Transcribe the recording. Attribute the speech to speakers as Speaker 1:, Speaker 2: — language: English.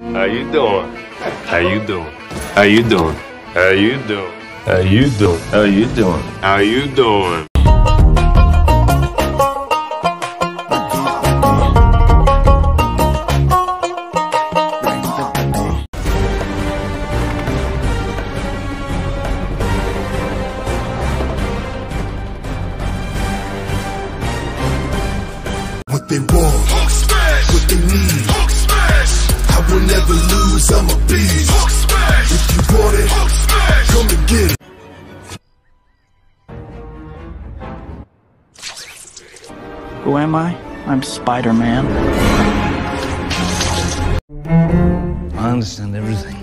Speaker 1: How you doing? How you doing? How you doing? How you doing? How you doing? How you doing? How you doing?
Speaker 2: what they want, what they need never lose, I'm a beast.
Speaker 3: Hulk smash.
Speaker 2: If you want it,
Speaker 3: Hulk smash.
Speaker 2: come and get it.
Speaker 4: Who am I? I'm Spider-Man.
Speaker 5: I understand everything.